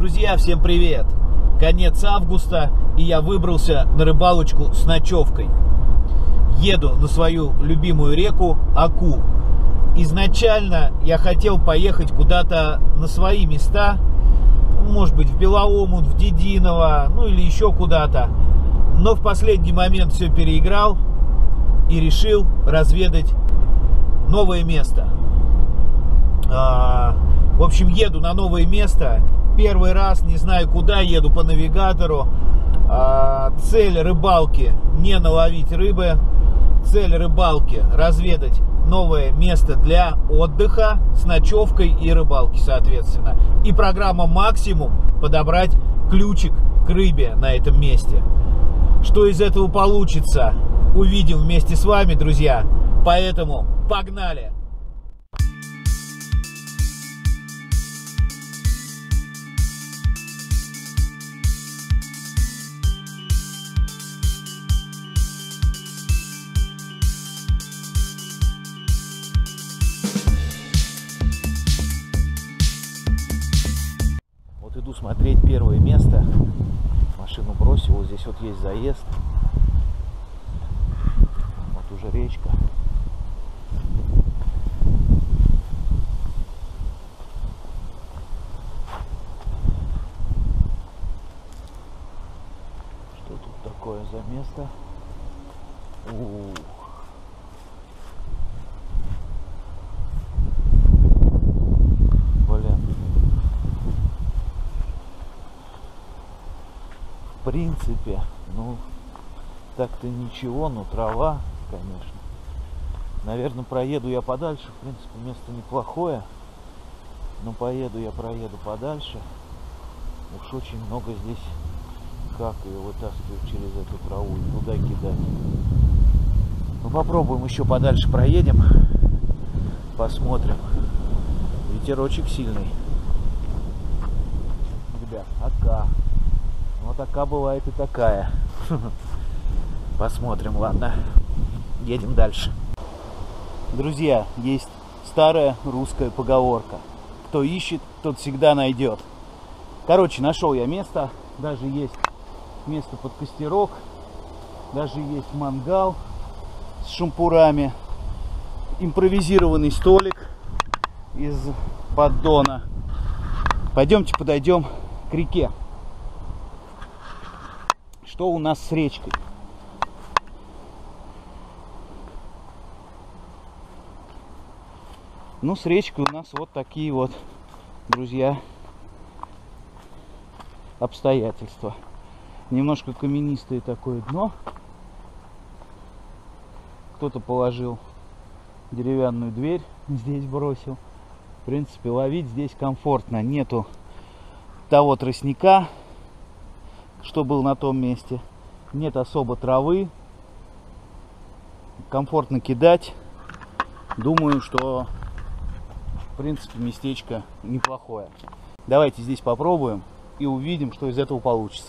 Друзья, всем привет! Конец августа, и я выбрался на рыбалочку с ночевкой. Еду на свою любимую реку Аку. Изначально я хотел поехать куда-то на свои места, может быть в Белоомут, в Дединово, ну или еще куда-то. Но в последний момент все переиграл и решил разведать новое место. А, в общем, еду на новое место. Первый раз, не знаю куда, еду по навигатору. А, цель рыбалки не наловить рыбы. Цель рыбалки разведать новое место для отдыха с ночевкой и рыбалки, соответственно. И программа максимум подобрать ключик к рыбе на этом месте. Что из этого получится, увидим вместе с вами, друзья. Поэтому погнали! Первое место. Машину бросил, вот здесь вот есть заезд. Вот уже речка. Что тут такое за место? Ух. Блин. В принципе, ну, так-то ничего, ну, трава, конечно. Наверное, проеду я подальше. В принципе, место неплохое. Но поеду я проеду подальше. Уж очень много здесь как ее вытаскивают через эту траву и куда кидать. Ну попробуем еще подальше проедем. Посмотрим. Ветерочек сильный. Ребят, ака. Вот ака бывает и такая. Посмотрим, ладно. Едем дальше. Друзья, есть старая русская поговорка. Кто ищет, тот всегда найдет. Короче, нашел я место. Даже есть место под костерок. Даже есть мангал с шампурами. Импровизированный столик из поддона. Пойдемте подойдем к реке. Что у нас с речкой? Ну, с речкой у нас вот такие вот, друзья, обстоятельства. Немножко каменистое такое дно. Кто-то положил деревянную дверь, здесь бросил. В принципе, ловить здесь комфортно. Нету того тростника, что был на том месте. Нет особо травы. Комфортно кидать. Думаю, что в принципе местечко неплохое. Давайте здесь попробуем и увидим, что из этого получится.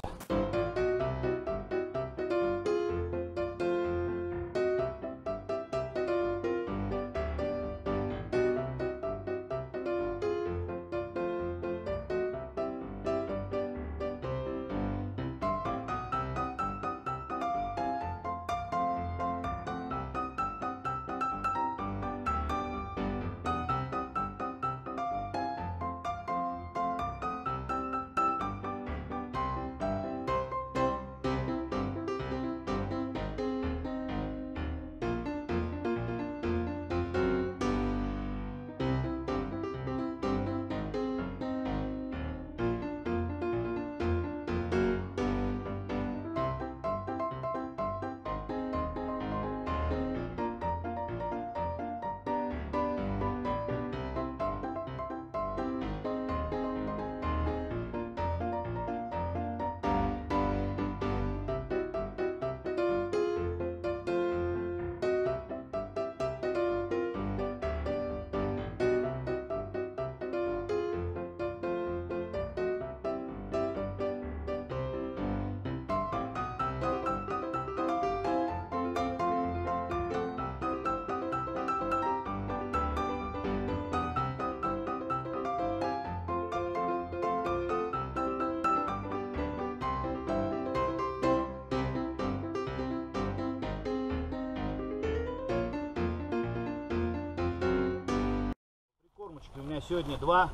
Меня сегодня два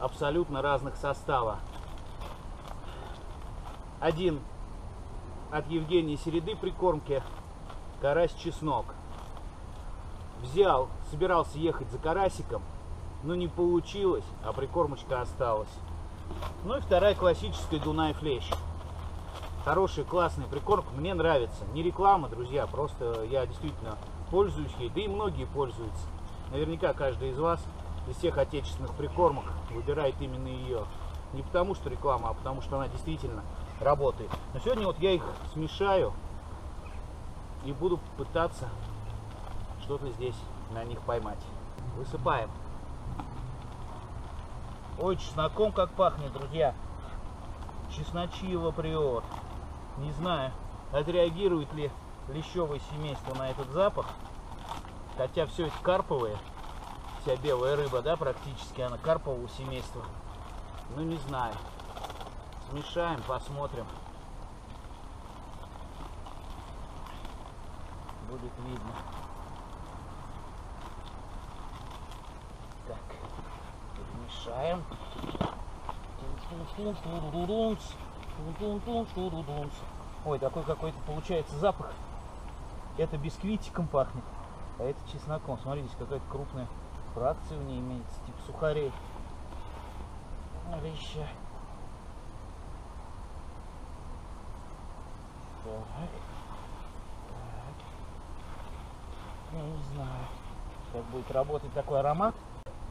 абсолютно разных состава. Один от Евгения Середы прикормки карась-чеснок. Взял, собирался ехать за карасиком, но не получилось, а прикормочка осталась. Ну и вторая классическая Дунай Флещ. Хорошая, классная прикормка, мне нравится. Не реклама, друзья, просто я действительно пользуюсь ей, да и многие пользуются. Наверняка каждый из вас из всех отечественных прикормок выбирает именно ее. Не потому что реклама, а потому что она действительно работает. Но сегодня вот я их смешаю и буду пытаться что-то здесь на них поймать. Высыпаем. Ой, чесноком как пахнет, друзья. Чесночиво приор. Не знаю, отреагирует ли лещевое семейство на этот запах. Хотя все это карповые. Вся белая рыба, да, практически она карпового семейства. Ну, не знаю. Смешаем, посмотрим. Будет видно. Так, перемешаем. Ой, такой какой-то получается запах. Это бисквитиком пахнет, а это чесноком. Смотрите, какая-то крупная фракция в ней имеется, типа сухарей. Леща. Так. Так. Я не знаю, как будет работать такой аромат.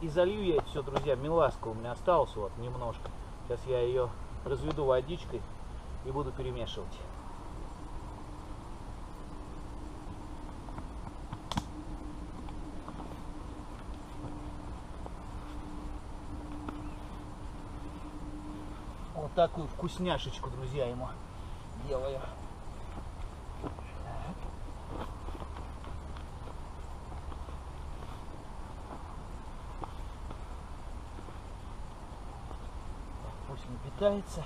И залью я все, друзья, меласка у меня осталась вот немножко. Сейчас я ее разведу водичкой и буду перемешивать. Такую вкусняшечку, друзья, ему делаю. Пусть не питается.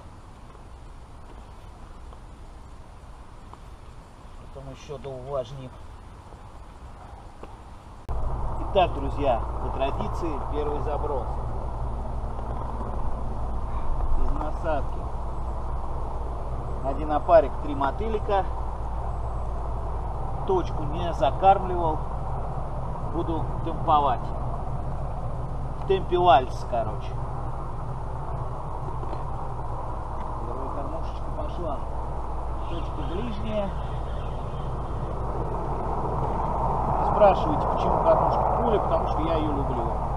Потом еще доувлажним. Итак, друзья, по традиции первый заброс насадки. Один опарик, три мотылика. Точку не закармливал. Буду темповать. В темпе вальс, короче. Первая кормушечка пошла. Точка ближняя. Не спрашивайте, почему кормушка пуля, потому что я ее люблю.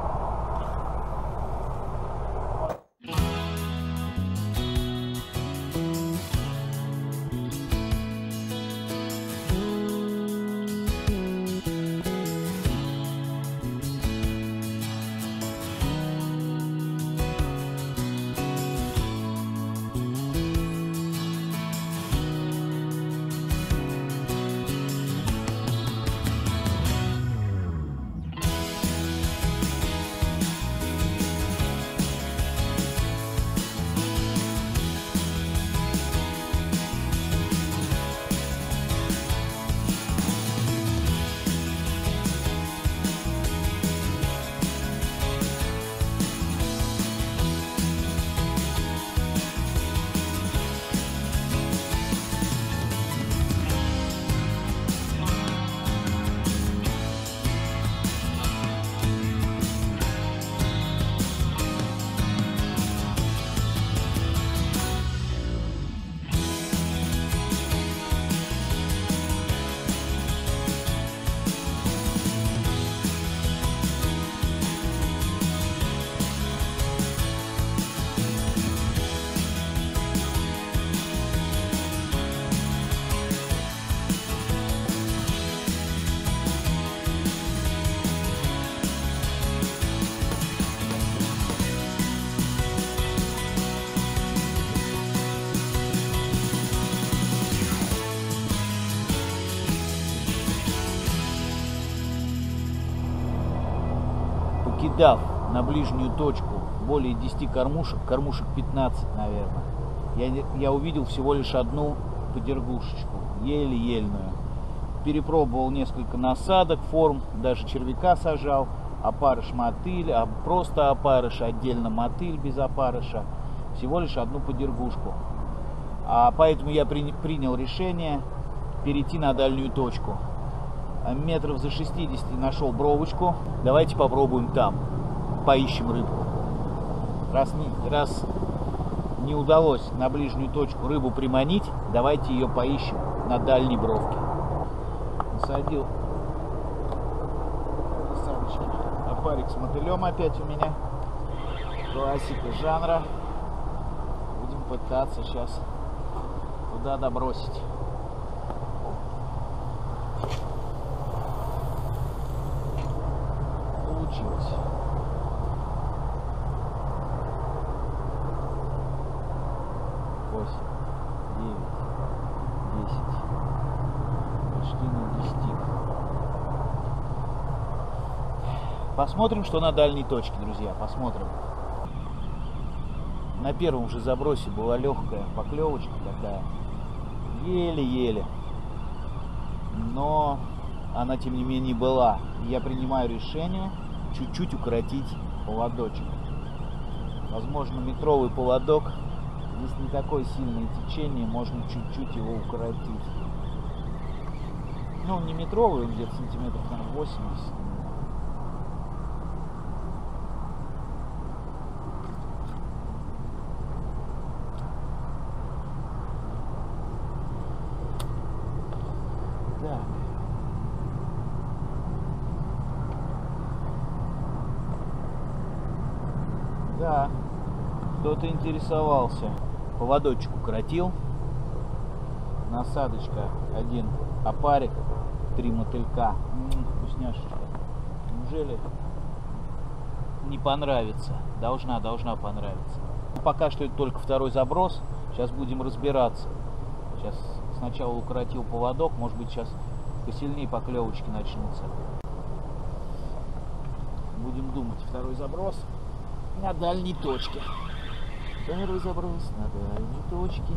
Покидав на ближнюю точку более 10 кормушек, кормушек 15, наверное, я, я увидел всего лишь одну подергушечку, еле-ельную. Перепробовал несколько насадок, форм, даже червяка сажал, опарыш мотыль, а просто опарыш, отдельно мотыль без опарыша. Всего лишь одну подергушку. А поэтому я при, принял решение перейти на дальнюю точку. А метров за 60 нашел бровочку. Давайте попробуем там. Поищем рыбку. Раз не, раз не удалось на ближнюю точку рыбу приманить, давайте ее поищем на дальней бровке. Насадил насадочки. Опарик с мотылем опять у меня. Классика жанра. Будем пытаться сейчас туда добросить. Получилось. Восемь, девять, десять. Почти на десяти. Посмотрим, что на дальней точке, друзья. Посмотрим. На первом же забросе была легкая поклевочка такая. Еле-еле. Но она, тем не менее, была. Я принимаю решение чуть-чуть укоротить поводочек. Возможно, метровый поводок. Здесь не такое сильное течение, можно чуть-чуть его укоротить. Ну, не метровый, где-то сантиметров, наверное, 80. Так. Да, кто-то интересовался. Поводочек укоротил. Насадочка один опарик, три мотылька. М, вкусняшечка. Неужели не понравится? Должна, должна понравиться. Пока что это только второй заброс. Сейчас будем разбираться. Сейчас сначала укоротил поводок, может быть сейчас посильнее поклевочки начнутся. Будем думать. Второй заброс на дальней точке. Второй заброс на дальней точке.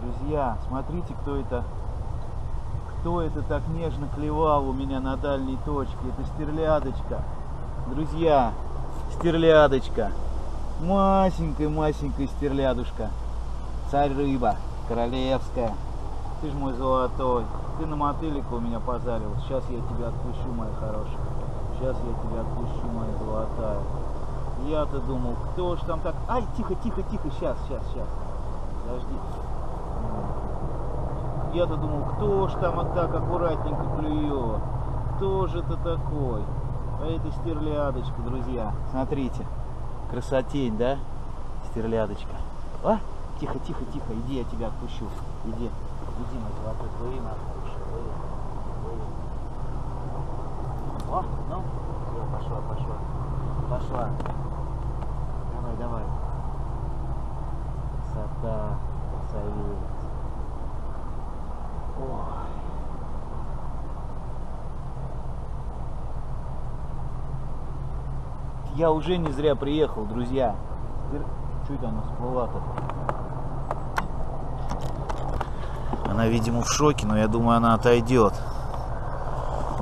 Друзья, смотрите, кто это кто это так нежно клевал у меня на дальней точке? Это стерлядочка. Друзья, стерлядочка. Масенькая-масенькая стерлядушка. Царь рыба, королевская. Ты ж мой золотой. Ты на мотылика у меня позарил. Сейчас я тебя отпущу, моя хорошая. Сейчас я тебя отпущу, моя золотая. Я-то думал, кто ж там так... Ай, тихо, тихо, тихо, сейчас, сейчас, сейчас. Подожди. Я-то думал, кто ж там вот так аккуратненько клюет? Кто же это такой? А это стерлядочка, друзья. Смотрите, красотень, да? Стерлядочка. А? Тихо, тихо, тихо, иди, я тебя отпущу. Иди, иди, мой золотой, плыви, плыви. О, ну, все, пошла, пошла, пошла. Давай, давай. Красота, красавец. Ой. Я уже не зря приехал, друзья. Чуть она всплыла-то. Она, видимо, в шоке, но я думаю, она отойдет.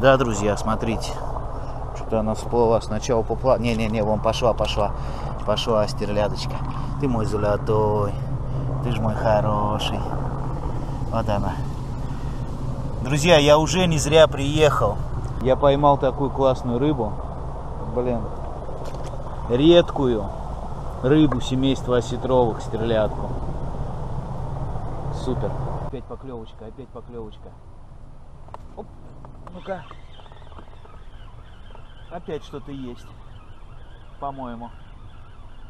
Да, друзья, смотрите. Что-то она всплыла. Сначала попла... Не-не-не, вон пошла, пошла. Пошла, стерлядочка. Ты мой золотой. Ты ж мой хороший. Вот она. Друзья, я уже не зря приехал. Я поймал такую классную рыбу. Блин. Редкую рыбу семейства осетровых, стерлядку. Супер. Опять поклевочка, опять поклевочка. Оп, ну-ка. Опять что-то есть, по-моему,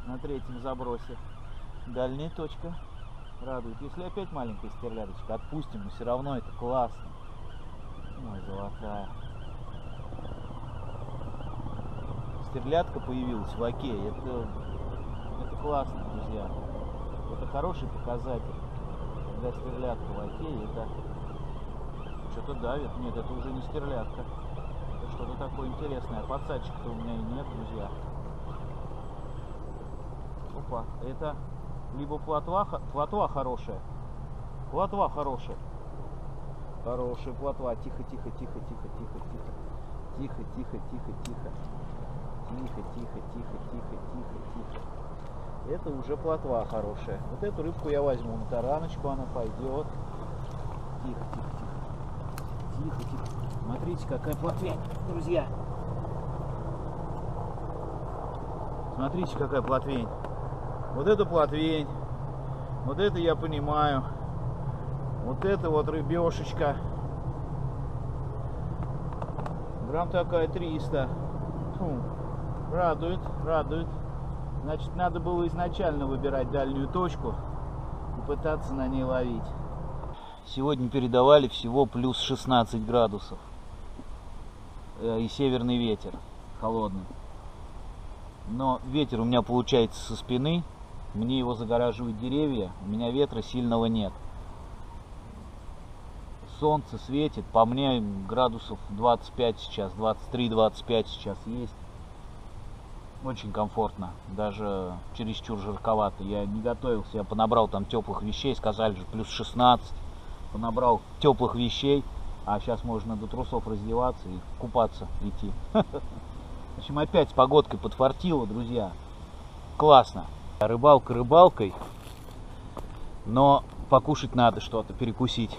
на третьем забросе. Дальняя точка радует. Если опять маленькая стерлядочка, отпустим, но все равно это классно. Ой, золотая. Стерлядка появилась в оке. Это, это классно, друзья. Это хороший показатель. Когда стерлядка в оке, это что-то давит. Нет, это уже не стерлядка. Это что-то такое интересное. Подсадчика-то у меня и нет, друзья. Опа, это либо плотва, плотва хорошая. Плотва хорошая. Хорошая плотва. Тихо, тихо, тихо, тихо, тихо, тихо. Тихо, тихо, тихо, тихо. Тихо, тихо, тихо, тихо, тихо, тихо. Это уже плотва хорошая. Вот эту рыбку я возьму на тараночку, она пойдет. Тихо, тихо, тихо. Тихо, тихо. Смотрите, какая плотвень, друзья. Смотрите, какая плотвень. Вот это плотвень. Вот это я понимаю. Вот это вот рыбешечка. Грамм такая 300. Фу. Радует, радует. Значит, надо было изначально выбирать дальнюю точку и пытаться на ней ловить. Сегодня передавали всего плюс 16 градусов. Э, и северный ветер холодный. Но ветер у меня получается со спины. Мне его загораживают деревья. У меня ветра сильного нет. Солнце светит. По мне градусов 25 сейчас, 23-25 сейчас есть очень комфортно, даже чересчур жарковато. Я не готовился, я понабрал там теплых вещей, сказали же плюс 16, понабрал теплых вещей, а сейчас можно до трусов раздеваться и купаться идти. В общем, опять с погодкой подфартило, друзья. Классно. Рыбалка рыбалкой, но покушать надо что-то, перекусить.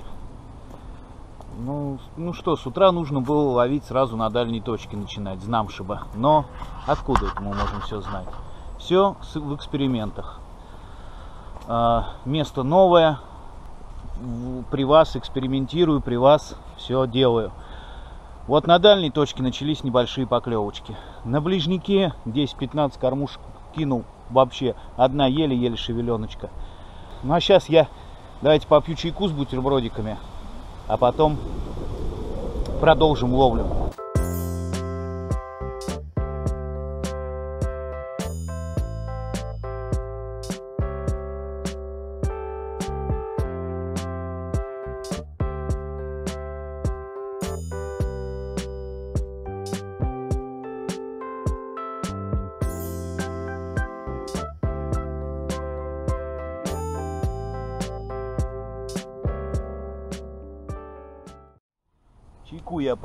Ну, ну что, с утра нужно было ловить сразу на дальней точке начинать, знамшиба. Но откуда это мы можем все знать? Все в экспериментах. А, место новое, при вас экспериментирую, при вас все делаю. Вот на дальней точке начались небольшие поклевочки. На ближнике 10-15 кормушек кинул вообще одна еле-еле шевеленочка. Ну а сейчас я давайте попью чайку с бутербродиками а потом продолжим ловлю.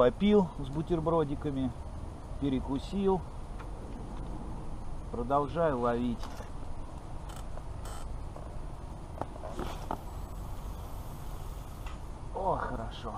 Попил с бутербродиками, перекусил. Продолжаю ловить. О, хорошо.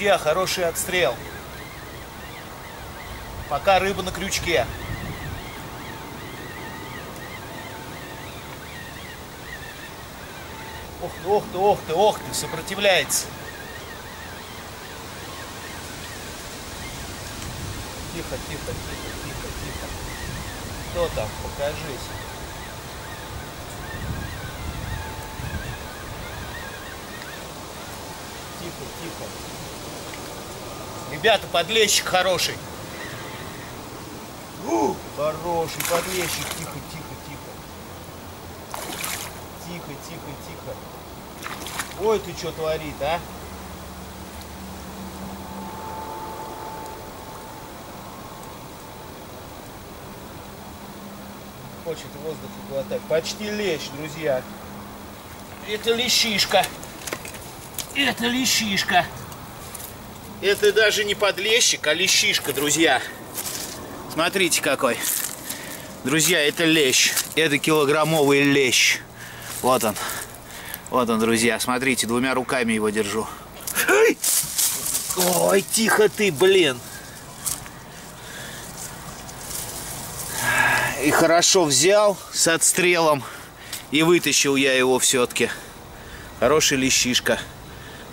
Друзья, хороший отстрел. Пока рыба на крючке. Ох ты, ох ты, ох ты, ох ты, сопротивляется. Тихо, тихо, тихо, тихо, тихо. Кто там? Покажись. Тихо, тихо. Ребята, подлещик хороший. У, хороший подлещик. Тихо, тихо, тихо. Тихо, тихо, тихо. Ой, ты что творит, а? Хочет воздух глотать. Почти лещ, друзья. Это лещишка. Это лещишка. Это даже не подлещик, а лещишка, друзья. Смотрите какой. Друзья, это лещ. Это килограммовый лещ. Вот он. Вот он, друзья. Смотрите, двумя руками его держу. Ой, тихо ты, блин. И хорошо взял с отстрелом. И вытащил я его все-таки. Хороший лещишка.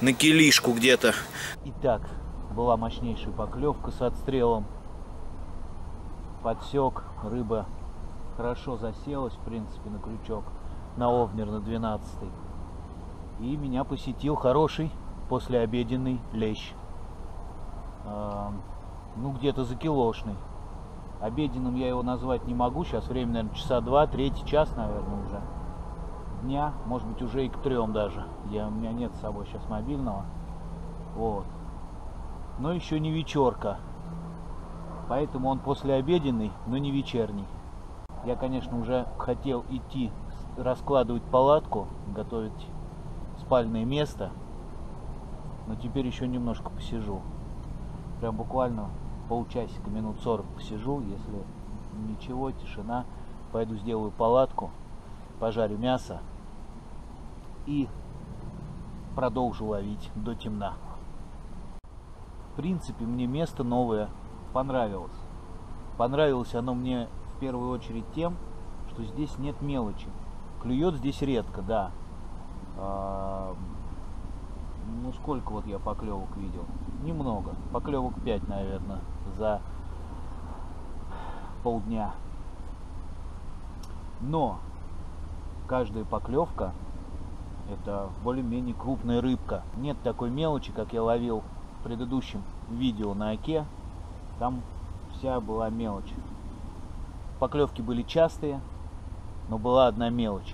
На килишку где-то. Итак, была мощнейшая поклевка с отстрелом. Подсек, рыба хорошо заселась, в принципе, на крючок. На овнер на 12 -й. И меня посетил хороший послеобеденный лещ. Э, ну, где-то за килошный. Обеденным я его назвать не могу. Сейчас время, наверное, часа два, третий час, наверное, уже. Дня, может быть, уже и к трем даже. Я, у меня нет с собой сейчас мобильного. Вот. Но еще не вечерка. Поэтому он послеобеденный, но не вечерний. Я, конечно, уже хотел идти раскладывать палатку, готовить спальное место. Но теперь еще немножко посижу. Прям буквально полчасика, минут 40 посижу. Если ничего, тишина, пойду сделаю палатку, пожарю мясо и продолжу ловить до темна. Принципе, мне место новое понравилось. Понравилось оно мне в первую очередь тем, что здесь нет мелочи. Клюет здесь редко, да. А, ну сколько вот я поклевок видел? Немного. Поклевок 5, наверное, за полдня. Но каждая поклевка это более-менее крупная рыбка. Нет такой мелочи, как я ловил предыдущем видео на оке. Там вся была мелочь. Поклевки были частые, но была одна мелочь.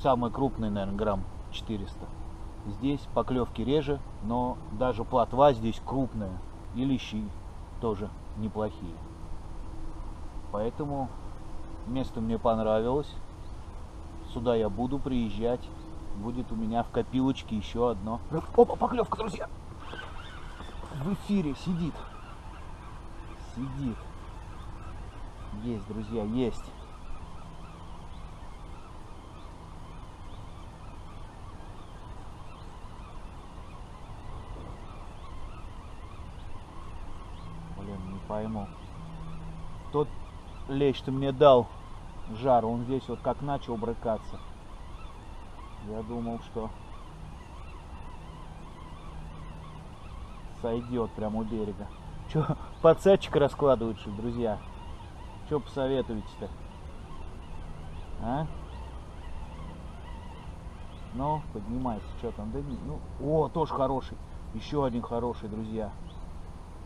Самая крупная, наверное, грамм 400. Здесь поклевки реже, но даже плотва здесь крупная. И лещи тоже неплохие. Поэтому место мне понравилось. Сюда я буду приезжать. Будет у меня в копилочке еще одно. Опа, поклевка, друзья! В эфире сидит. Сидит. Есть, друзья, есть. Блин, не пойму. Тот лещ ты мне дал жар, он здесь вот как начал брыкаться. Я думал, что сойдет прямо у берега. Че, подсадчик раскладывают, что друзья? Что посоветуете-то? А? Ну, поднимайся, что там, да ну, о, тоже хороший, еще один хороший, друзья,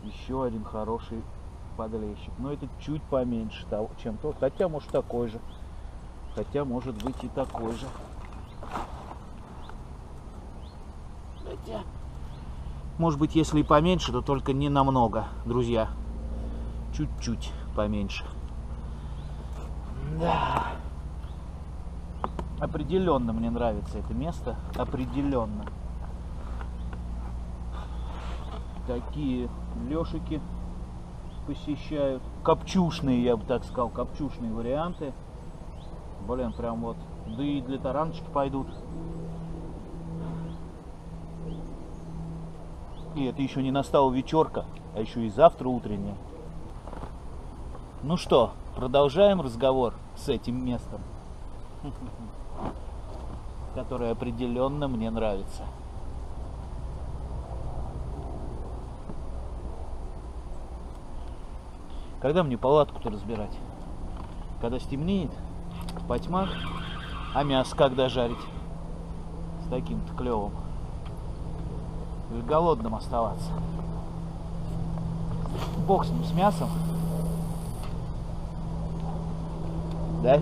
еще один хороший подлещик, но это чуть поменьше того, чем тот, хотя может такой же, хотя может быть и такой же, хотя, может быть, если и поменьше, то только не намного, друзья, чуть-чуть поменьше. Да. Определенно мне нравится это место. Определенно. Такие лешики посещают. Копчушные, я бы так сказал, копчушные варианты. Блин, прям вот. Да и для таранчики пойдут. И это еще не настала вечерка, а еще и завтра утренняя. Ну что, продолжаем разговор с этим местом, которое определенно мне нравится. Когда мне палатку-то разбирать? Когда стемнеет, потьма, а мясо когда жарить? С таким-то клевым. Или голодным оставаться? Бог с ним, с мясом. Да?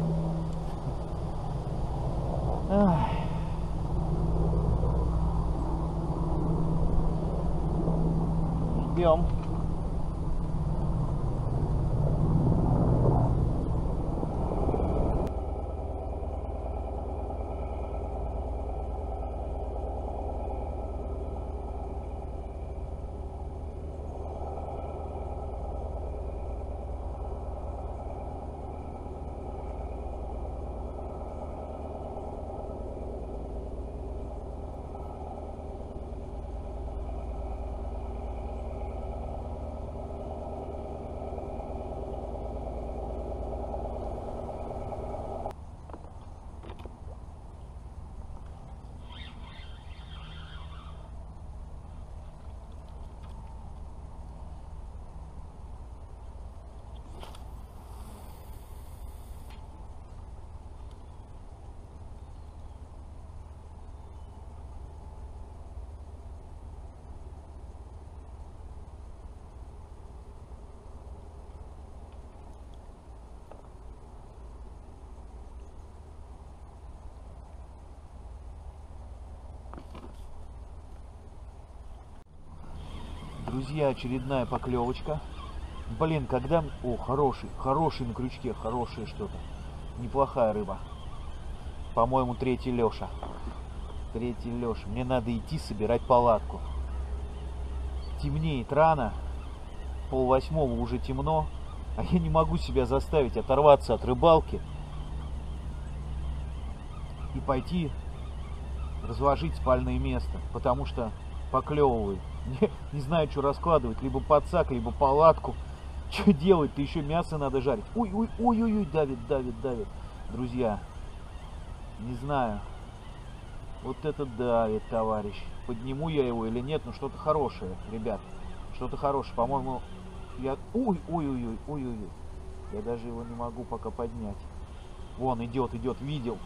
Ждем. Друзья, очередная поклевочка. Блин, когда... О, хороший, хороший на крючке, хорошее что-то. Неплохая рыба. По-моему, третий Леша. Третий Леша. Мне надо идти собирать палатку. Темнеет рано. Пол восьмого уже темно. А я не могу себя заставить оторваться от рыбалки и пойти разложить спальное место, потому что поклевывает. Не, не знаю, что раскладывать, либо подсак, либо палатку. Что делать-то? Еще мясо надо жарить. Ой, ой, ой, ой, ой, давит, давит, давит. Друзья, не знаю. Вот это давит, товарищ. Подниму я его или нет, но что-то хорошее, ребят. Что-то хорошее. По-моему, я... Ой, ой, ой, ой, ой, ой. Я даже его не могу пока поднять. Вон, идет, идет, видел.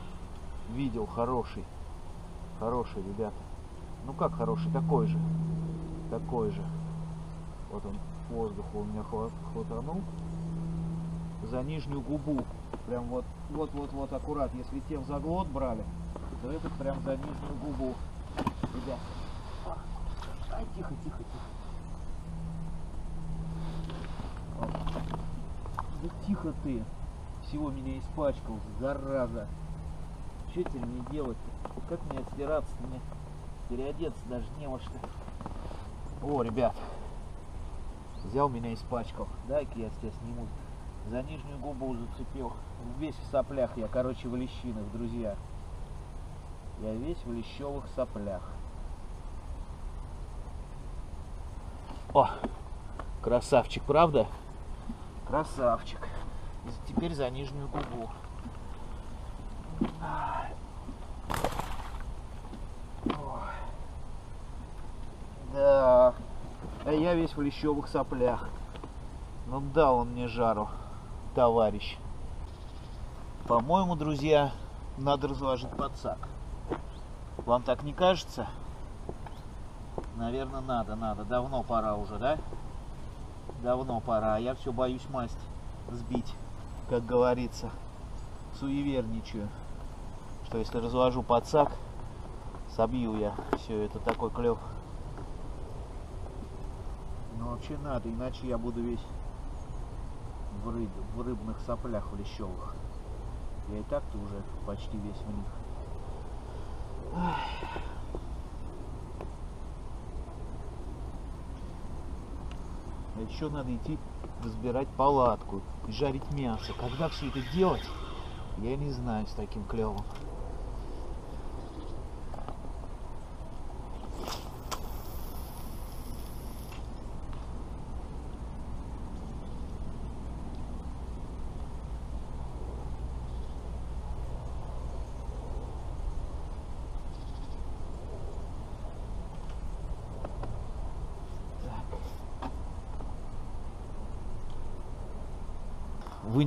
Видел, хороший. Хороший, ребята. Ну как хороший, такой же. Такой же. Вот он, воздуха у меня хватанул. За нижнюю губу. Прям вот, вот, вот, вот, аккурат. Если те в заглот брали, то этот прям за нижнюю губу. Ребят. Ай, тихо, тихо, тихо. Да тихо ты. Всего меня испачкал, зараза. Что теперь мне делать-то? Как мне отстираться-то? Переодеться даже не во что. О, ребят. Взял меня испачкал. Дай-ка я тебя сниму. За нижнюю губу зацепил. Весь в соплях я, короче, в лещинах, друзья. Я весь в лещевых соплях. О, красавчик, правда? Красавчик. Теперь за нижнюю губу. Да. А я весь в лещевых соплях. Ну дал он мне жару, товарищ. По-моему, друзья, надо разложить подсак. Вам так не кажется? Наверное, надо, надо. Давно пора уже, да? Давно пора. А я все боюсь масть сбить, как говорится. Суеверничаю что если разложу подсак, собью я все это такой клев. Но вообще надо, иначе я буду весь в, рыбе, в рыбных соплях в лещевых. Я и так-то уже почти весь в них. А еще надо идти разбирать палатку и жарить мясо. Когда все это делать, я не знаю с таким клевом.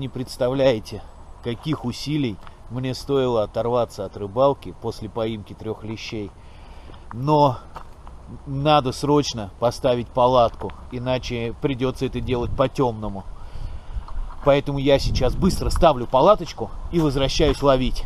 Не представляете, каких усилий мне стоило оторваться от рыбалки после поимки трех лещей. Но надо срочно поставить палатку, иначе придется это делать по-темному. Поэтому я сейчас быстро ставлю палаточку и возвращаюсь ловить.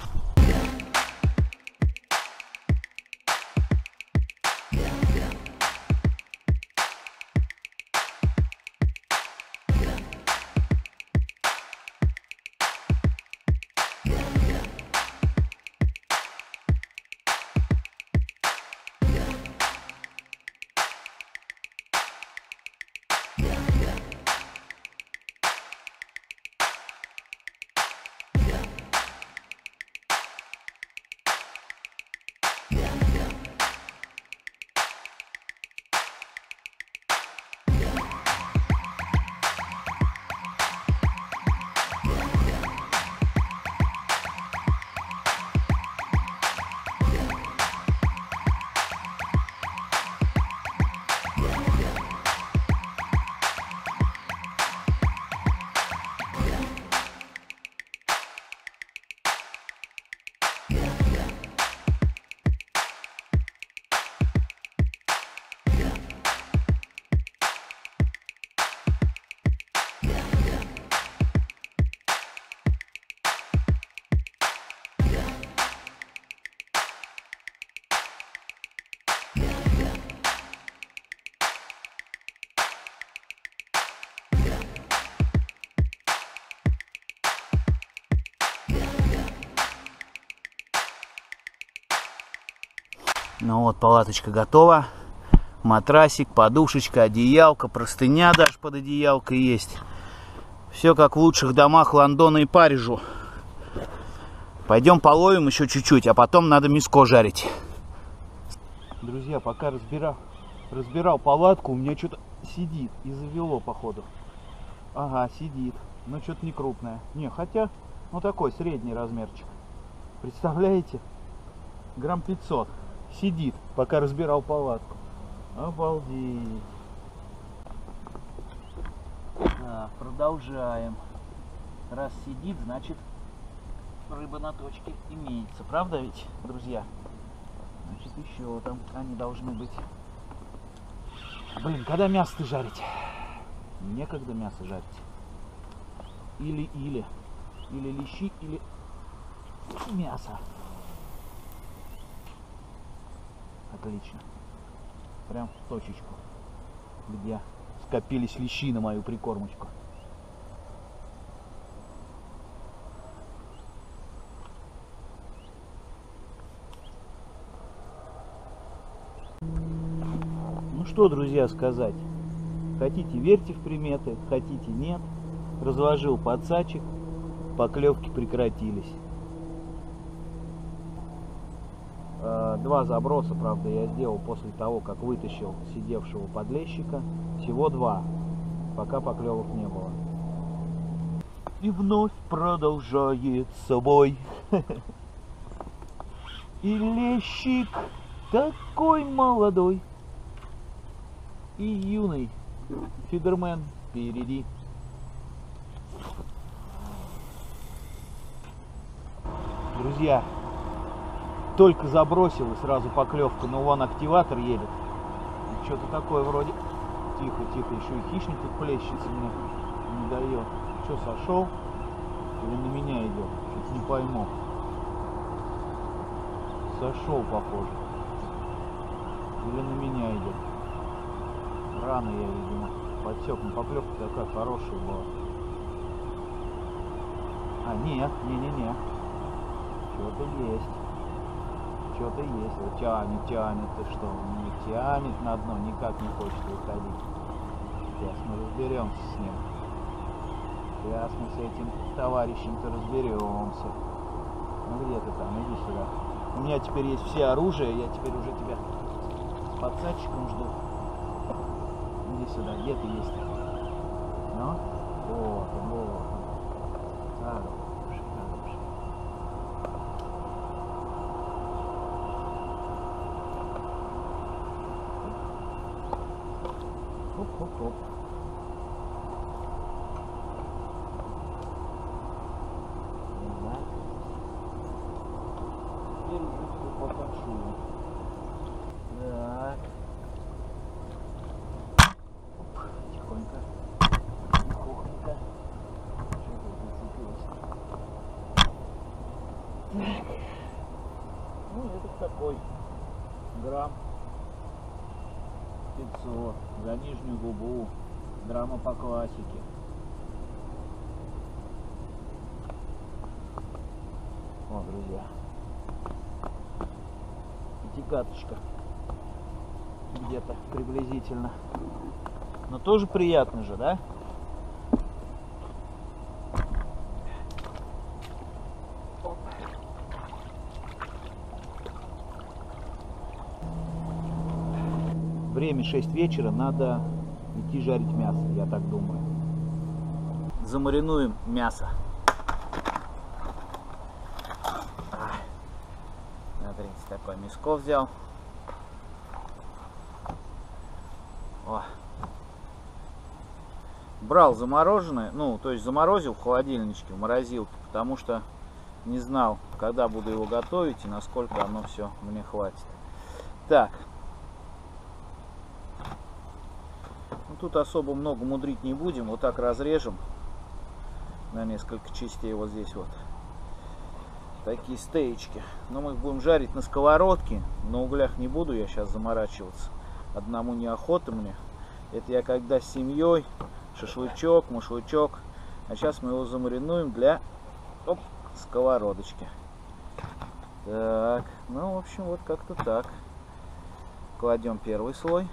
Ну вот, палаточка готова. Матрасик, подушечка, одеялка, простыня даже под одеялкой есть. Все как в лучших домах Лондона и Парижу. Пойдем половим еще чуть-чуть, а потом надо миско жарить. Друзья, пока разбирал, разбирал палатку, у меня что-то сидит и завело, походу. Ага, сидит. Но что-то не крупное. Не, хотя, ну такой средний размерчик. Представляете? Грамм 500. Сидит, пока разбирал палатку. Обалдеть. Так, продолжаем. Раз сидит, значит рыба на точке имеется. Правда ведь, друзья? Значит, еще там они должны быть. Блин, когда мясо жарить? Некогда мясо жарить. Или-или. Или лещи, или мясо. Отлично. Прям в точечку, где скопились лещи на мою прикормочку. Ну что, друзья, сказать. Хотите, верьте в приметы, хотите, нет. Разложил подсачек, поклевки прекратились. А, два заброса, правда, я сделал после того, как вытащил сидевшего подлещика. Всего два, пока поклевок не было. И вновь продолжает собой. И лещик такой молодой и юный. Фидермен впереди. Друзья, только забросил и сразу поклевка, но вон активатор едет. Что-то такое вроде... Тихо, тихо, еще и хищник тут плещется мне не дает. Что, сошел? Или на меня идет? Что-то не пойму. Сошел, похоже. Или на меня идет. Рано я, видимо, подсек. Но поклевка такая хорошая была. А, нет, не-не-не. Что-то есть. Что-то есть. Вот тянет, тянет. Ты что? Не тянет на дно, никак не хочет выходить. Сейчас мы разберемся с ним. Сейчас мы с этим товарищем-то разберемся. Ну где ты там? Иди сюда. У меня теперь есть все оружие, я теперь уже тебя с подсадчиком жду. Иди сюда, где ты есть? Ну? Вот он, вот он. Хороший, хороший. Хоп-хоп-хоп. Так. Теперь уже все покажу. Так. Оп, тихонько. Тихонько. Что тут зацепилось? Так. Ну, это такой грамм 500 за нижнюю губу. Драма по классике. О, друзья. Пятикаточка. Где-то приблизительно. Но тоже приятно же, да? Время 6 вечера, надо идти жарить мясо, я так думаю. Замаринуем мясо. Смотрите, такой миско взял. О. Брал замороженное, ну, то есть заморозил в холодильничке, в морозилке, потому что не знал, когда буду его готовить и насколько оно все мне хватит. Так. Тут особо много мудрить не будем. Вот так разрежем на несколько частей вот здесь вот. Такие стеечки. Но мы их будем жарить на сковородке. На углях не буду я сейчас заморачиваться. Одному неохота мне. Это я когда с семьей, шашлычок, машлычок. А сейчас мы его замаринуем для оп, сковородочки. Так, ну, в общем, вот как-то так. Кладем первый слой.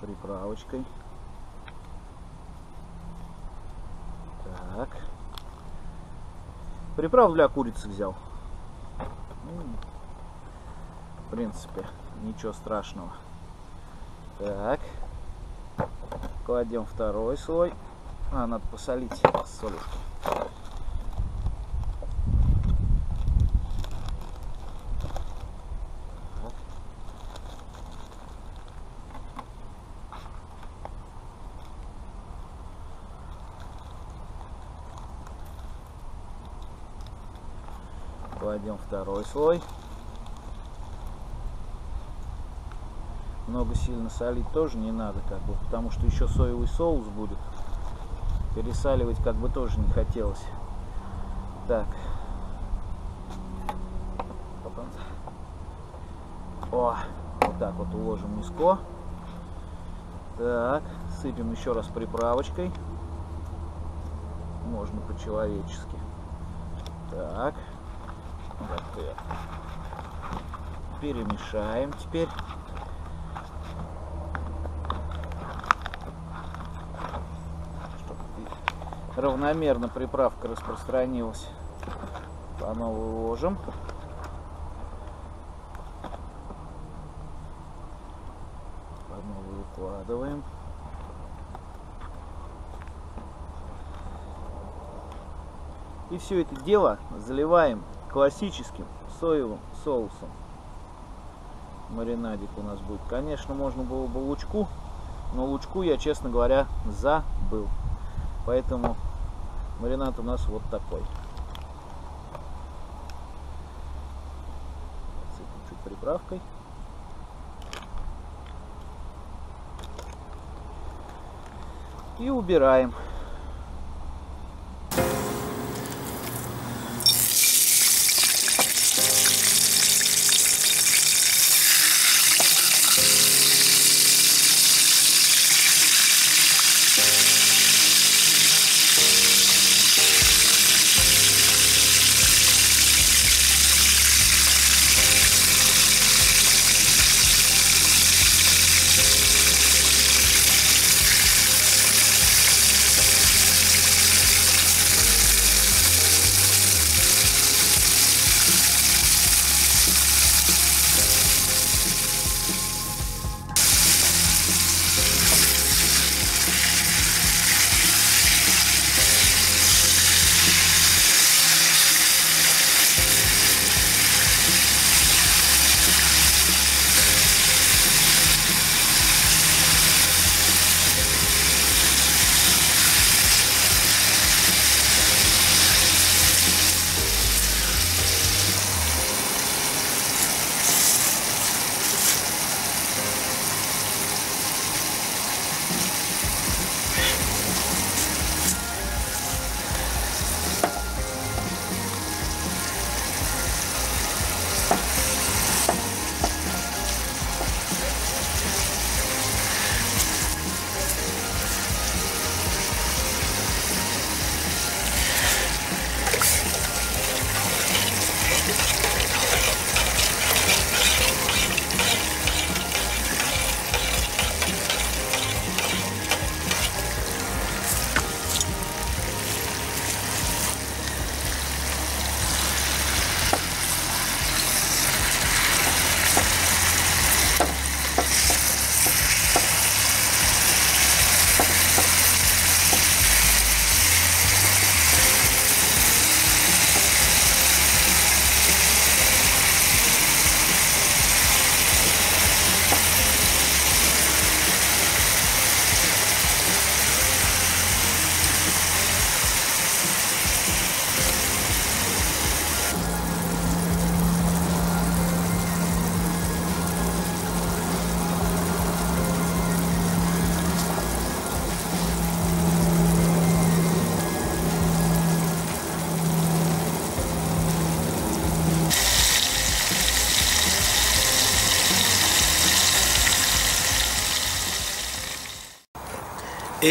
Приправочкой. Так. Приправу для курицы взял. В принципе, ничего страшного. Так. Кладем второй слой. А, надо посолить с Кладем второй слой. много сильно солить тоже не надо, как бы, потому что еще соевый соус будет. Пересаливать как бы тоже не хотелось. Так. О, вот так вот уложим миско. Так, сыпем еще раз приправочкой. Можно по-человечески. Так. Вот Перемешаем теперь. равномерно приправка распространилась. По новой ложим. Укладываем. И все это дело заливаем классическим соевым соусом. Маринадик у нас будет. Конечно, можно было бы лучку, но лучку я, честно говоря, забыл. Поэтому Маринад у нас вот такой. Сыпем чуть приправкой. И убираем.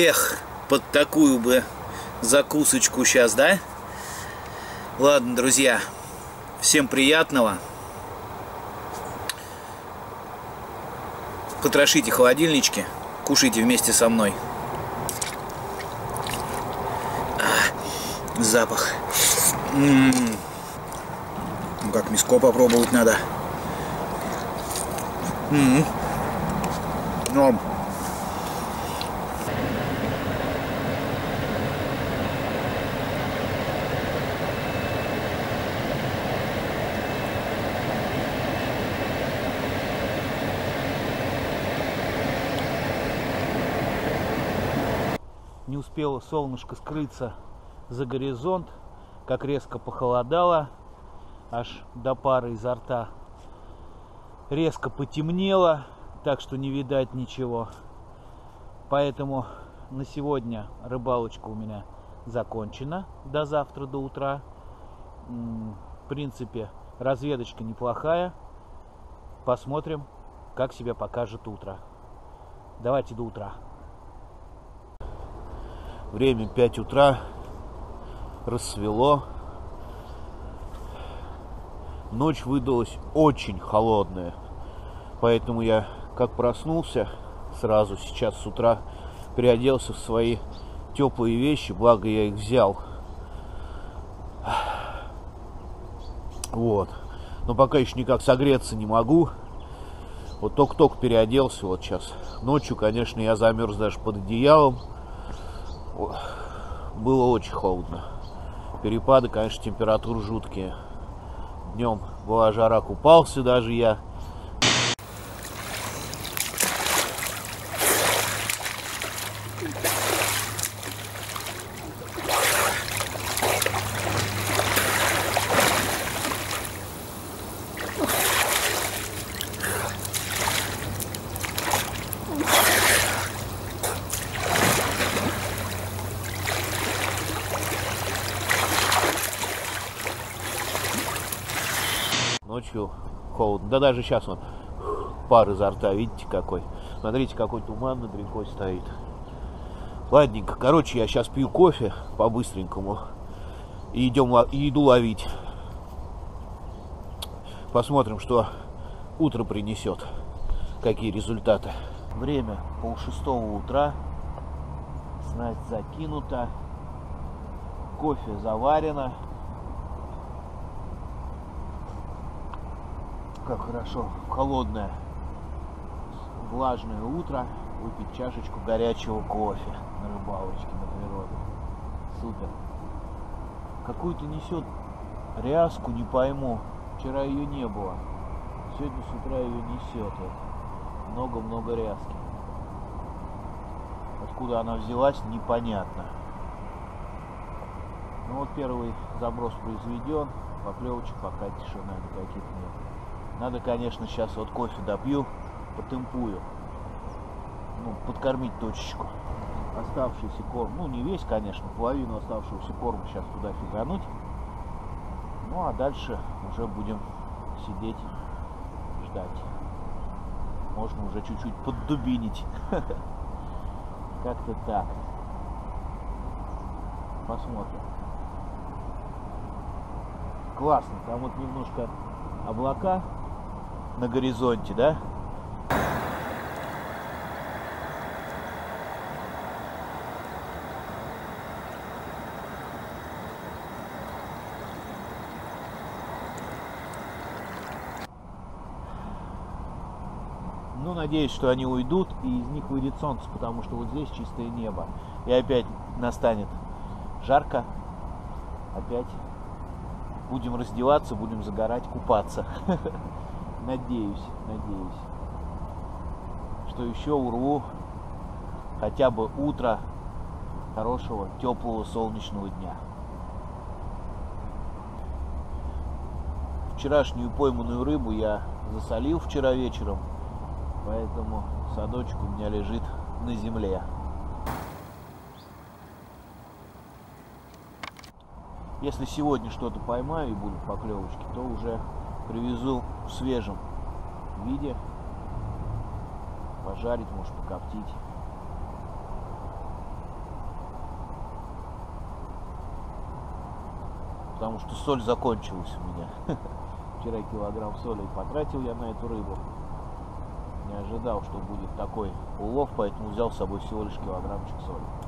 Эх, под такую бы закусочку сейчас, да? Ладно, друзья, всем приятного. Потрошите холодильнички, кушайте вместе со мной. А, запах. М -м -м. Ну как миско попробовать надо. М -м. Норм. не успело солнышко скрыться за горизонт, как резко похолодало, аж до пары изо рта. Резко потемнело, так что не видать ничего. Поэтому на сегодня рыбалочка у меня закончена до завтра, до утра. В принципе, разведочка неплохая. Посмотрим, как себя покажет утро. Давайте до утра. Время 5 утра. Рассвело. Ночь выдалась очень холодная. Поэтому я, как проснулся, сразу сейчас с утра переоделся в свои теплые вещи, благо я их взял. Вот. Но пока еще никак согреться не могу. Вот только-только переоделся вот сейчас. Ночью, конечно, я замерз даже под одеялом было очень холодно. Перепады, конечно, температур жуткие. Днем была жара, купался даже я. ночью даже сейчас он пар изо рта, видите какой. Смотрите, какой туман над рекой стоит. Ладненько, короче, я сейчас пью кофе по-быстренькому и, идем, и иду ловить. Посмотрим, что утро принесет, какие результаты. Время пол шестого утра, снасть закинута, кофе заварено. Как хорошо, холодное, влажное утро, выпить чашечку горячего кофе на рыбалочке, на природе. Супер. Какую-то несет ряску, не пойму. Вчера ее не было. Сегодня с утра ее несет. Много-много ряски. Откуда она взялась, непонятно. Ну вот первый заброс произведен. Поклевочек пока тишина никаких нет. Надо, конечно, сейчас вот кофе допью, потемпую. Ну, подкормить точечку. Оставшийся корм, ну не весь, конечно, половину оставшегося корма сейчас туда фигануть. Ну а дальше уже будем сидеть, ждать. Можно уже чуть-чуть поддубинить. Как-то так. Посмотрим. Классно, там вот немножко облака на горизонте, да? Ну, надеюсь, что они уйдут, и из них выйдет солнце, потому что вот здесь чистое небо. И опять настанет жарко. Опять будем раздеваться, будем загорать, купаться. надеюсь, надеюсь, что еще урву хотя бы утро хорошего, теплого, солнечного дня. Вчерашнюю пойманную рыбу я засолил вчера вечером, поэтому садочек у меня лежит на земле. Если сегодня что-то поймаю и будут поклевочки, то уже привезу в свежем виде. Пожарить, может, покоптить. Потому что соль закончилась у меня. Вчера килограмм соли потратил я на эту рыбу. Не ожидал, что будет такой улов, поэтому взял с собой всего лишь килограммчик соли.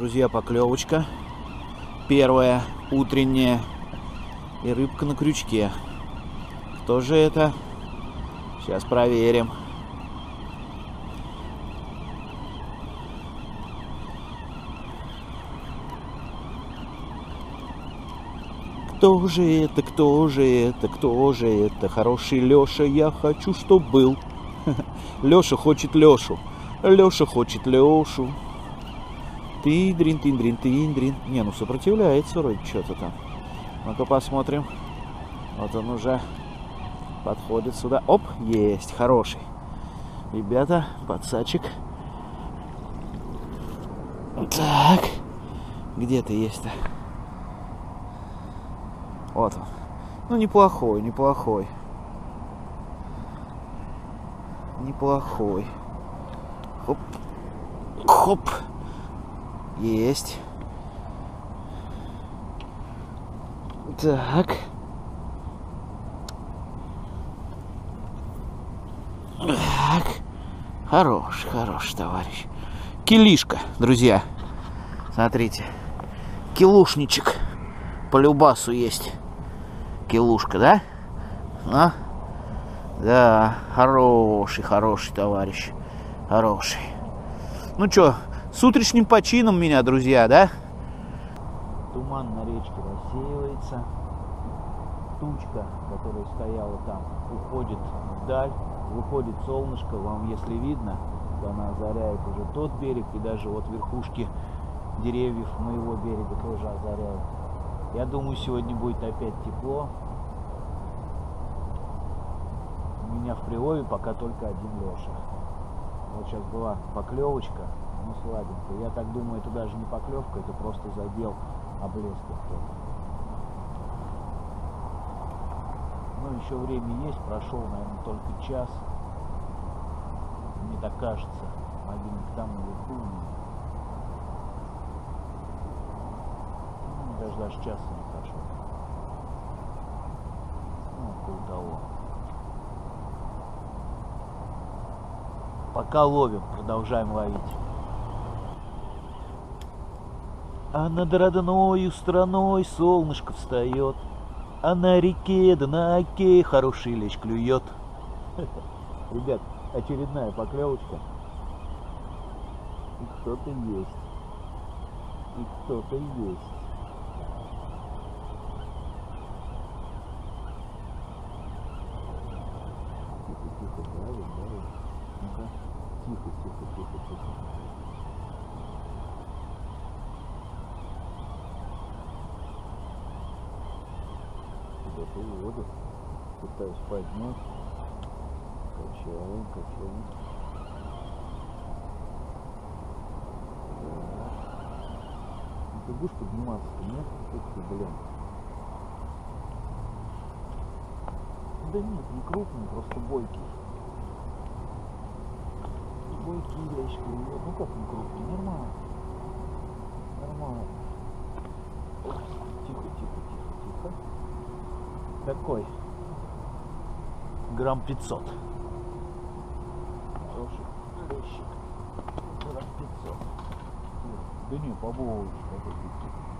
Друзья, поклевочка. Первая, утренняя. И рыбка на крючке. Кто же это? Сейчас проверим. Кто же это, кто же это, кто же это? Хороший Леша, я хочу, чтоб был. Леша хочет Лешу. Леша хочет Лешу. Тиндрин, тиндрин, тиндрин. Не, ну сопротивляется вроде что-то там. Ну-ка посмотрим. Вот он уже подходит сюда. Оп, есть, хороший. Ребята, подсачек. Так, где ты есть-то? Вот он. Ну, неплохой, неплохой. Неплохой. Хоп. Хоп. Есть. Так. Так. Хорош, хорош, товарищ. Килишка, друзья. Смотрите. Килушничек. По любасу есть. Килушка, да? А? Да, хороший, хороший товарищ. Хороший. Ну что, с утренним почином меня, друзья, да? Туман на речке рассеивается. Тучка, которая стояла там, уходит вдаль. Выходит солнышко. Вам, если видно, то она озаряет уже тот берег. И даже вот верхушки деревьев моего берега тоже озаряют. Я думаю, сегодня будет опять тепло. У меня в прилове пока только один Леша. Вот сейчас была поклевочка ну слабенько. Я так думаю, это даже не поклевка, это просто задел облезка кто-то. Ну, еще время есть, прошел, наверное, только час. Мне так кажется. Мобильник там наверху у меня. Ну, даже даже часа не прошел. Ну, около того. Пока ловим, продолжаем ловить. А над родною страной солнышко встает, А на реке да на оке хороший лещ клюет. Ребят, очередная поклевочка. И кто-то есть. И кто-то есть. Тихо, тихо, давай, давай. Ну-ка. Тихо, тихо, тихо, тихо. эту воду. Пытаюсь поднять. Качаем, качаем. Ну, ты будешь подниматься-то, нет? Ух ты, блин. Да крупный, просто бойкий. Бойкий ящик. Ну как не крупный? Нормально. Нормально. Тихо, тихо, тихо, тихо. Такой. Грамм 500. Хороший лещик. Грамм 500. Да не, побольше. какой 500.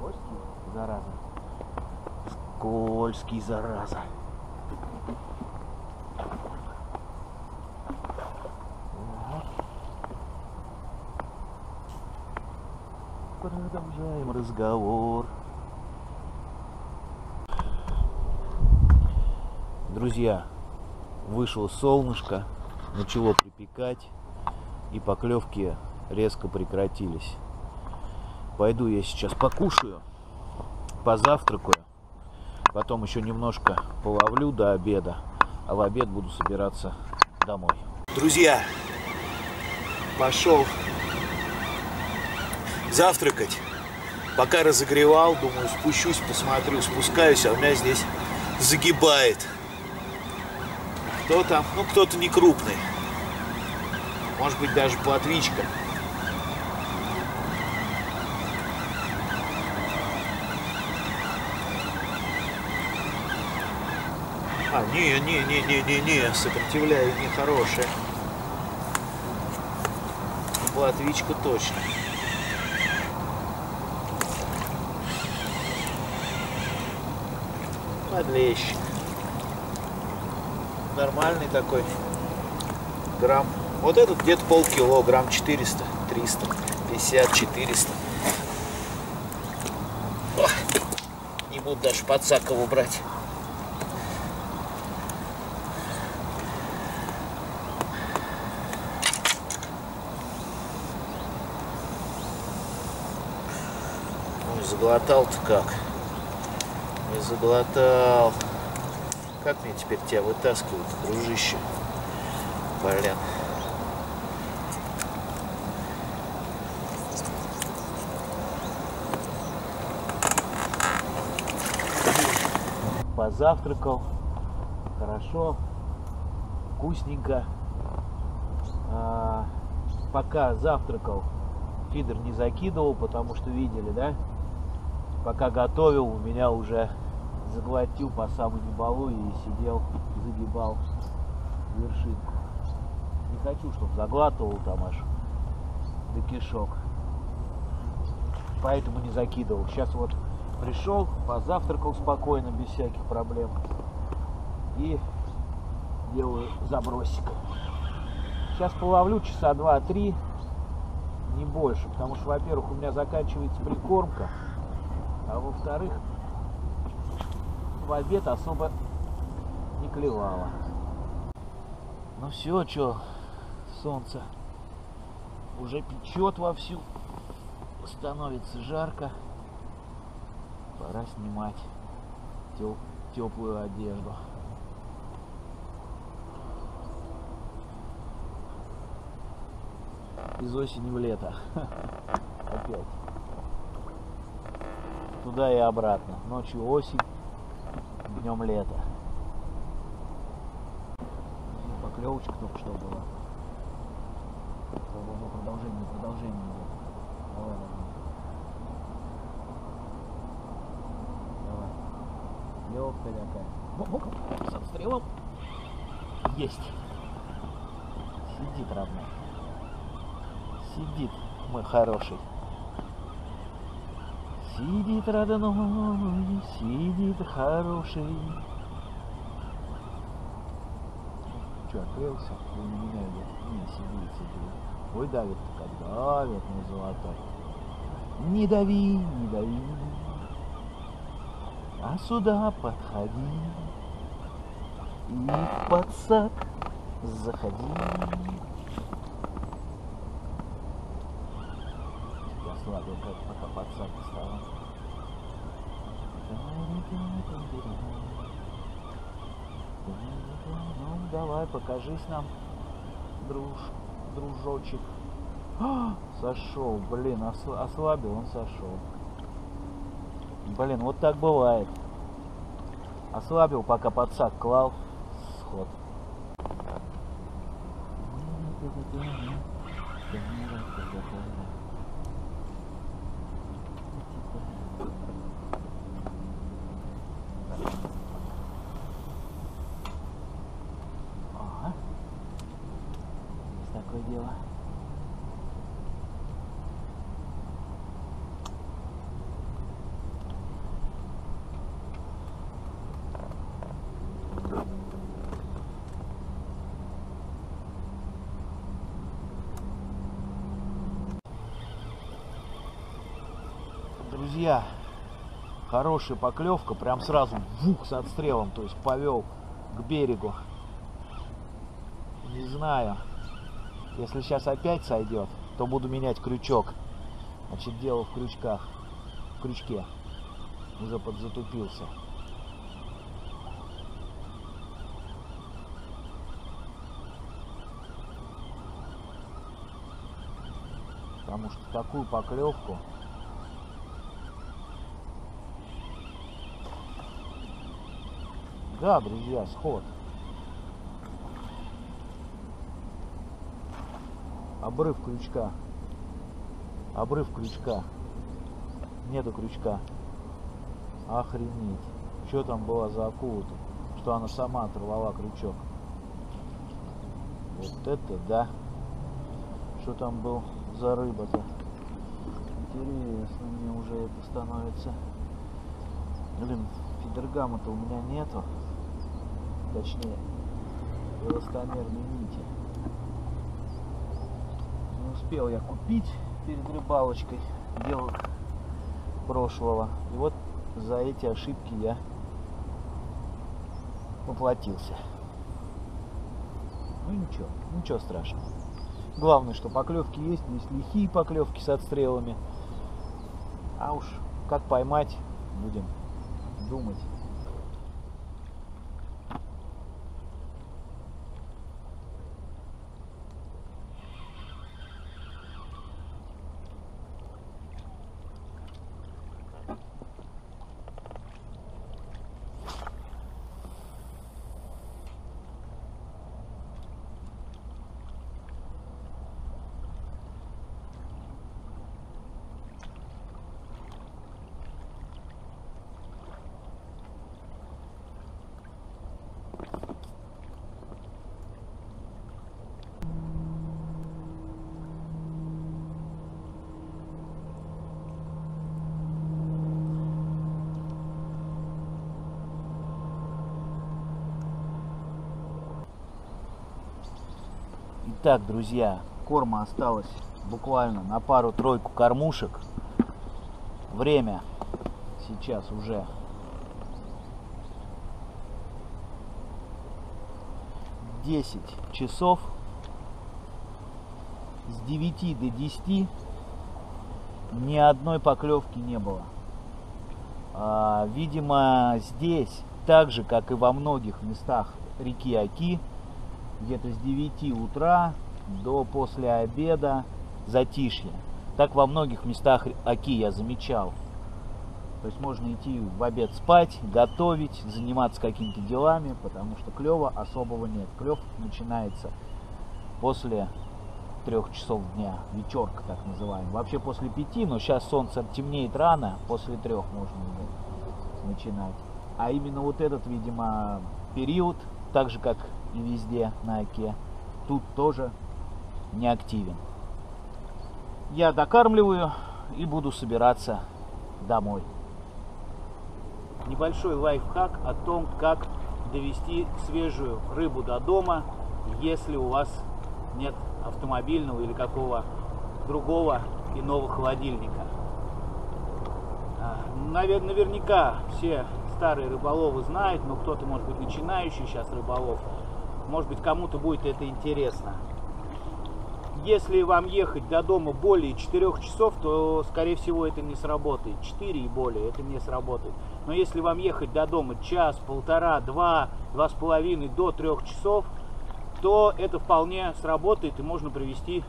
Скользкий, зараза. Зараза. Продолжаем разговор. Друзья, вышло солнышко, начало припекать, и поклевки резко прекратились. Пойду я сейчас покушаю, позавтракаю, потом еще немножко половлю до обеда, а в обед буду собираться домой. Друзья, пошел завтракать. Пока разогревал, думаю, спущусь, посмотрю, спускаюсь, а у меня здесь загибает. Кто там? Ну, кто-то не крупный. Может быть, даже платвичка. А, не, не, не, не, не, не, сопротивляю нехорошее. Платвичка точно. Подлещик. Нормальный такой. Грамм. Вот этот где-то полкило, грамм 400, 300, 50, 400. Ох, не буду даже подсак его брать. Ой, заглотал-то как. Не заглотал. Как мне теперь тебя вытаскивают, дружище? Блин. Позавтракал. Хорошо. Вкусненько. А, пока завтракал, фидер не закидывал, потому что видели, да? Пока готовил, у меня уже заглотил по самой небалу и сидел, загибал вершинку. Не хочу, чтобы заглатывал там аж до кишок. Поэтому не закидывал. Сейчас вот пришел, позавтракал спокойно, без всяких проблем. И делаю забросик. Сейчас половлю часа два-три, не больше. Потому что, во-первых, у меня заканчивается прикормка. А во-вторых, в обед особо не клевало. Ну все, что, солнце уже печет вовсю, становится жарко. Пора снимать теплую одежду. Из осени в лето. Опять. Туда и обратно. Ночью осень, днем лето. Поклевочка только что была. Продолжение, продолжение. Давай, давай. Давай. Легкая такая. С обстрелом. Есть. Сидит, родной. Сидит, мой хороший. Сидит родной, сидит хороший. что, открылся? Или на меня идет? Не, сидит, сидит. Ой, давит как давит на золотой. Не дави, не дави. А сюда подходи. И в подсак заходи. Я слабый, как пока подсак стала. Ну, давай, покажись нам, друж, дружочек. А, сошел, блин, осла- ослабил, он сошел. Блин, вот так бывает. Ослабил, пока подсак клал. Сход. Ага. Есть такое дело. Друзья, хорошая поклевка, прям сразу вух с отстрелом, то есть повел к берегу. Не знаю, если сейчас опять сойдет, то буду менять крючок. Значит, дело в крючках, в крючке. Уже подзатупился. Потому что такую поклевку Да, друзья, сход. Обрыв крючка. Обрыв крючка. Нету крючка. Охренеть. Что там была за акула-то? Что она сама оторвала крючок. Вот это да. Что там был за рыба-то? Интересно мне уже это становится. Блин, фидергама-то у меня нету. Точнее, эластомерной нити. Не успел я купить перед рыбалочкой дело прошлого. И вот за эти ошибки я поплатился. Ну ничего, ничего страшного. Главное, что поклевки есть, есть лихие поклевки с отстрелами. А уж как поймать, будем думать. Итак, друзья, корма осталось буквально на пару-тройку кормушек. Время сейчас уже 10 часов. С 9 до 10 ни одной поклевки не было. А, видимо, здесь, так же, как и во многих местах реки Оки, где-то с 9 утра до после обеда затишье. Так во многих местах Оки я замечал. То есть можно идти в обед спать, готовить, заниматься какими-то делами, потому что клева особого нет. Клев начинается после трех часов дня, вечерка так называемая. Вообще после пяти, но сейчас солнце темнеет рано, после трех можно начинать. А именно вот этот, видимо, период, так же как и везде на оке, тут тоже не активен. Я докармливаю и буду собираться домой. Небольшой лайфхак о том, как довести свежую рыбу до дома если у вас нет автомобильного или какого другого иного холодильника. А, наверняка все старые рыболовы знают, но кто-то, может быть, начинающий сейчас рыболов, может быть, кому-то будет это интересно. Если вам ехать до дома более 4 часов, то, скорее всего, это не сработает. 4 и более, это не сработает. Но если вам ехать до дома час, полтора, два, два с половиной, до трех часов, то это вполне сработает и можно привезти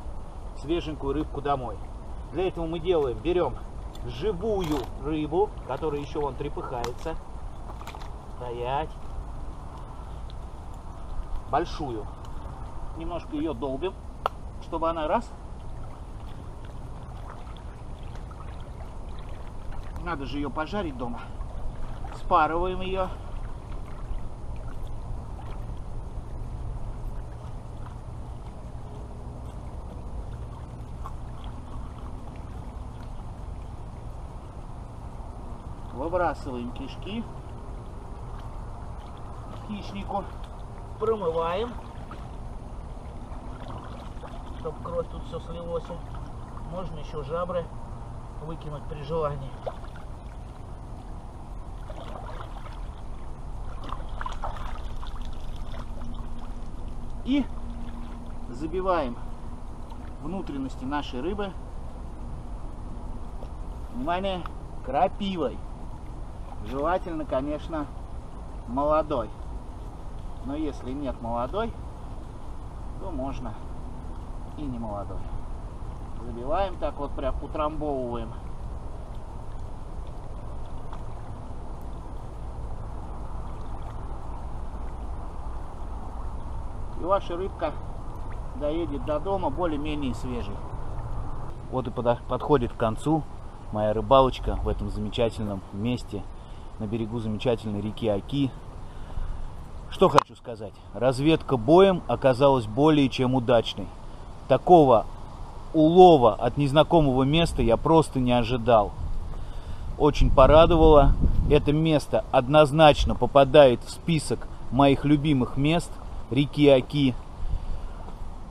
свеженькую рыбку домой. Для этого мы делаем, берем живую рыбу, которая еще вон трепыхается. Стоять. Большую. Немножко ее долбим, чтобы она раз. Надо же ее пожарить дома. Спарываем ее. Выбрасываем кишки хищнику. Промываем, чтобы кровь тут все слилось. Можно еще жабры выкинуть при желании. И забиваем внутренности нашей рыбы. Внимание, крапивой. Желательно, конечно, молодой. Но если нет молодой, то можно и не молодой. Забиваем так вот, прям утрамбовываем. И ваша рыбка доедет до дома более-менее свежей. Вот и подходит к концу моя рыбалочка в этом замечательном месте на берегу замечательной реки Аки. Что хочу сказать. Разведка боем оказалась более чем удачной. Такого улова от незнакомого места я просто не ожидал. Очень порадовало. Это место однозначно попадает в список моих любимых мест реки Аки.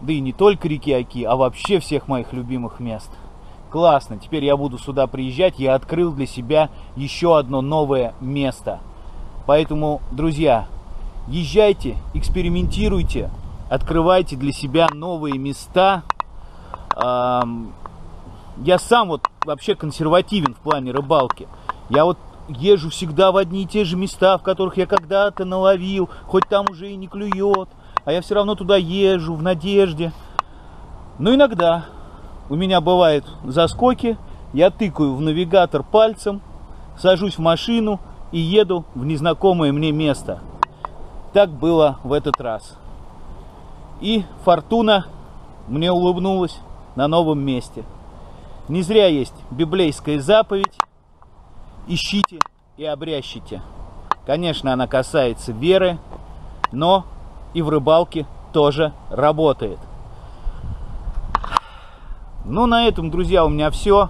Да и не только реки Аки, а вообще всех моих любимых мест классно, теперь я буду сюда приезжать, я открыл для себя еще одно новое место. Поэтому, друзья, езжайте, экспериментируйте, открывайте для себя новые места. Я сам вот вообще консервативен в плане рыбалки. Я вот езжу всегда в одни и те же места, в которых я когда-то наловил, хоть там уже и не клюет, а я все равно туда езжу в надежде. Но иногда у меня бывают заскоки, я тыкаю в навигатор пальцем, сажусь в машину и еду в незнакомое мне место. Так было в этот раз. И фортуна мне улыбнулась на новом месте. Не зря есть библейская заповедь «Ищите и обрящите». Конечно, она касается веры, но и в рыбалке тоже работает. Ну, на этом, друзья, у меня все.